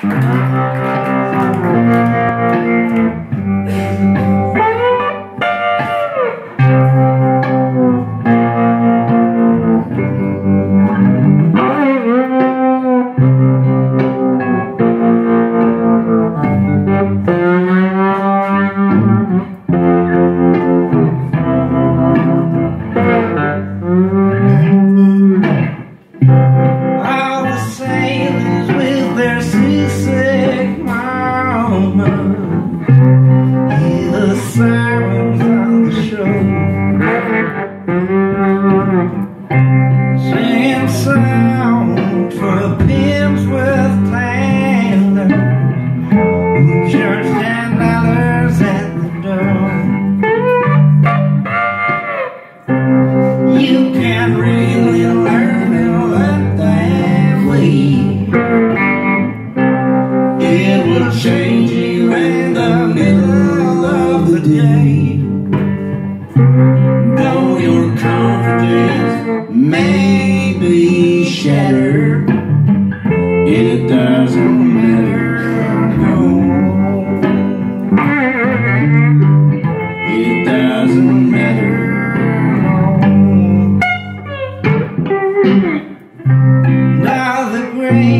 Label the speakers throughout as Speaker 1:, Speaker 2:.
Speaker 1: Mm-hmm.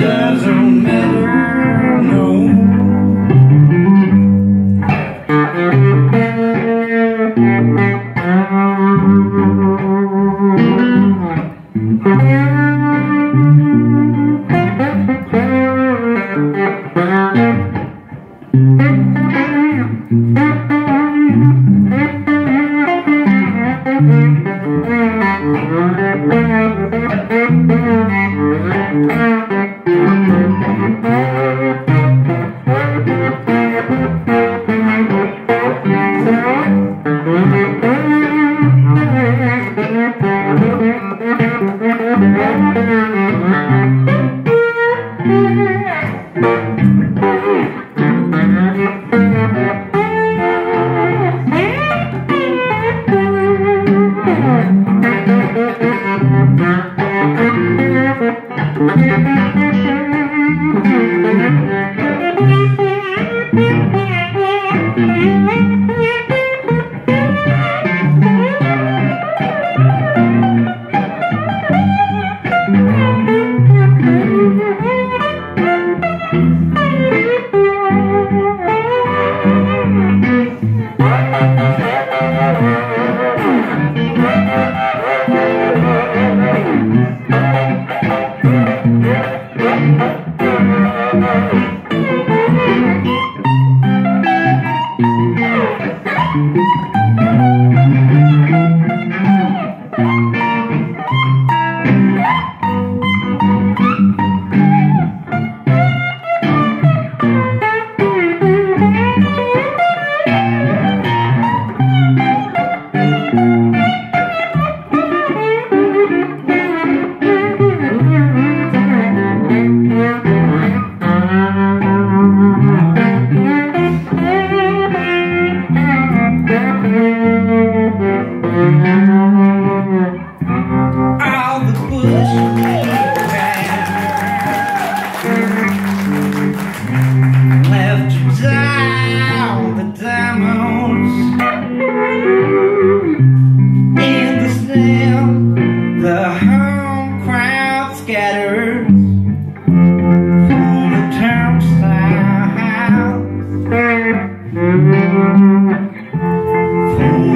Speaker 1: doesn't matter, no. Thank you.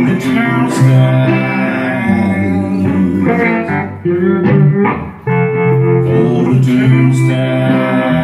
Speaker 1: the. All the dunes.